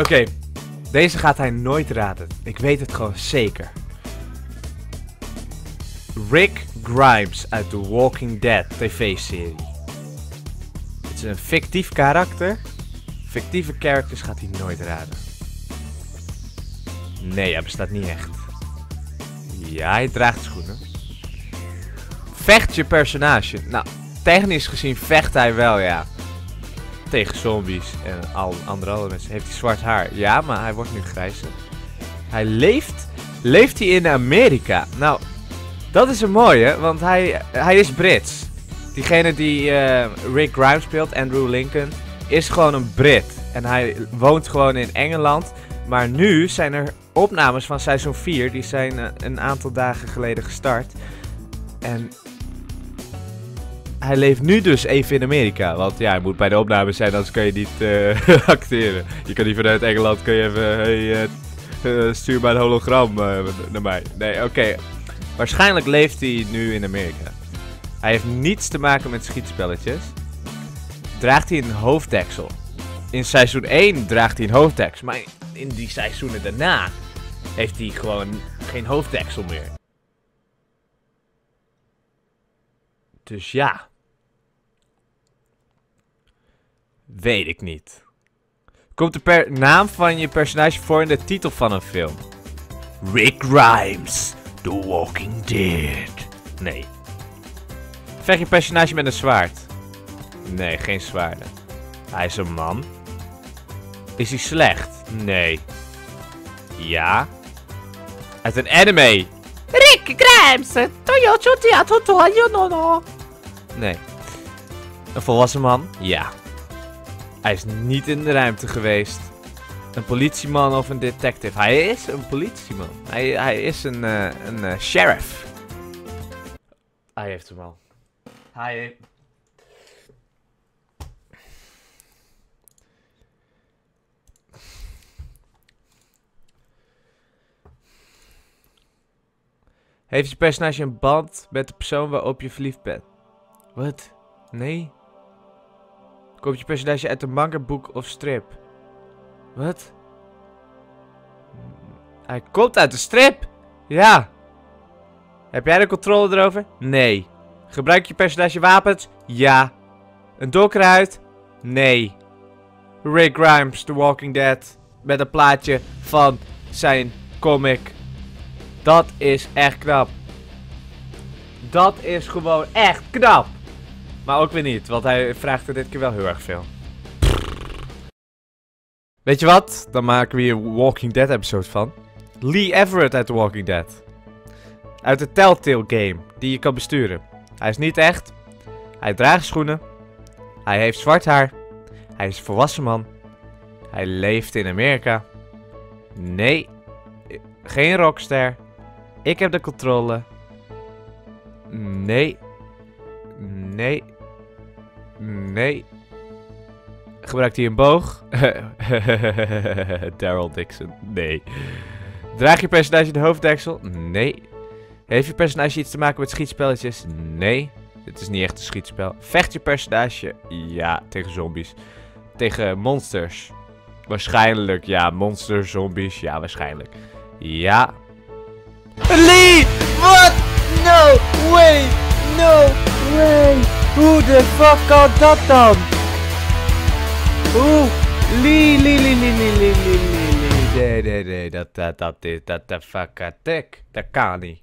Oké, deze gaat hij nooit raden. Ik weet het gewoon zeker. Rick Grimes uit The Walking Dead tv-serie. Het is een fictief karakter. Fictieve characters gaat hij nooit raden. Nee, hij bestaat niet echt. Ja, hij draagt schoenen. Vecht je personage? Nou, technisch gezien vecht hij wel, ja. Tegen zombies en al andere mensen. Heeft hij zwart haar? Ja, maar hij wordt nu grijzer. Hij leeft. Leeft hij in Amerika? Nou, dat is een mooie, want hij, hij is Brits. Diegene die eh, Rick Grimes speelt, Andrew Lincoln, is gewoon een Brit. En hij woont gewoon in Engeland. Maar nu zijn er opnames van seizoen 4. Die zijn eh, een aantal dagen geleden gestart. En hij leeft nu dus even in Amerika. Want ja, hij moet bij de opnames zijn, anders kan je niet eh, acteren. Je kan niet vanuit Engeland, kun je even, hey, uh, stuur maar een hologram naar mij. Nee, oké. Waarschijnlijk leeft hij nu in Amerika. Hij heeft niets te maken met schietspelletjes. Draagt hij een hoofddeksel? In seizoen 1 draagt hij een hoofddeksel. Maar in die seizoenen daarna heeft hij gewoon geen hoofddeksel meer. Dus ja. Weet ik niet. Komt de naam van je personage voor in de titel van een film? Rick Grimes, The Walking Dead. Nee. Vecht je personage met een zwaard? Nee, geen zwaarden. Hij is een man. Is hij slecht? Nee. Ja. Uit een anime. Rick Grimes, no no. Nee. Een volwassen man? Ja. Hij is niet in de ruimte geweest. Een politieman of een detective. Hij is een politieman. Hij, hij is een, uh, een uh, sheriff. Hij heeft hem al. Hij Heeft je personage een band met de persoon waarop je verliefd bent? Wat? Nee? Komt je personage uit een manga, boek of strip? Wat? Hij komt uit de strip! Ja! Heb jij de controle erover? Nee. Gebruik je personage wapens? Ja. Een donkerhuid? Nee. Rick Grimes, The Walking Dead. Met een plaatje van zijn comic dat is echt knap. Dat is gewoon echt knap. Maar ook weer niet, want hij vraagt er dit keer wel heel erg veel. Weet je wat? Dan maken we hier een Walking Dead episode van. Lee Everett uit The Walking Dead. Uit de Telltale game, die je kan besturen. Hij is niet echt. Hij draagt schoenen. Hij heeft zwart haar. Hij is een volwassen man. Hij leeft in Amerika. Nee. Geen rockster. Ik heb de controle. Nee. Nee. Nee. Gebruikt hij een boog? Daryl Dixon. Nee. Draag je personage de hoofddeksel? Nee. Heeft je personage iets te maken met schietspelletjes? Nee. Dit is niet echt een schietspel. Vecht je personage? Ja, tegen zombies. Tegen monsters? Waarschijnlijk, ja. Monsters, zombies, ja, waarschijnlijk. Ja, Lee! Way! Hoe de fuck kan dat dan? Hoe? Lee, Lee, Lee, Lee, Lee, Lee, Lee, Lee, Nee, nee, nee, dat, dat, dat is, dat, dat, fuck, dat kan niet.